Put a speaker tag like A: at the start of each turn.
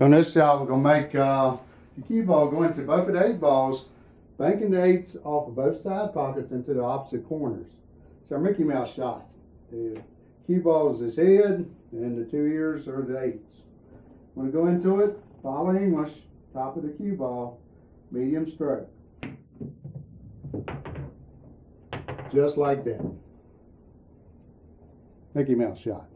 A: On this shot, we're gonna make uh, the cue ball go into both of the eight balls, banking the eights off of both side pockets into the opposite corners. It's our Mickey Mouse shot. The cue ball is his head, and the two ears are the eights. Want to go into it, follow English, top of the cue ball, medium stroke. Just like that. Mickey Mouse shot.